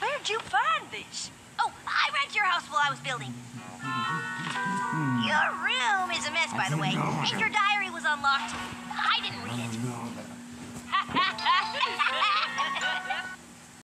Where'd you find this? Oh, I rented your house while I was building. Your room is a mess, by the way. And your diary was unlocked. I didn't read it.